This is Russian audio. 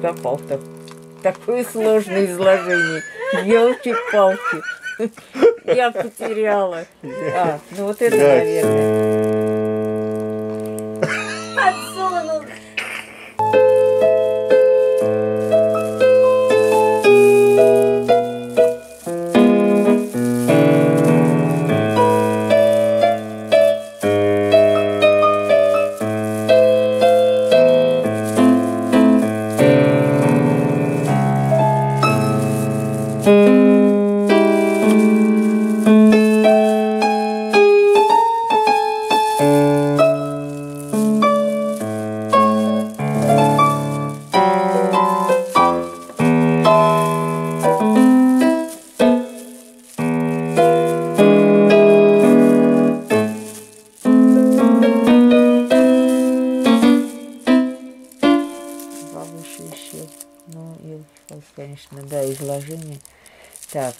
попал-то? Такое сложное изложение. Елки-палки. Я потеряла. А, ну вот это, наверное. Конечно, да, изложение. Так.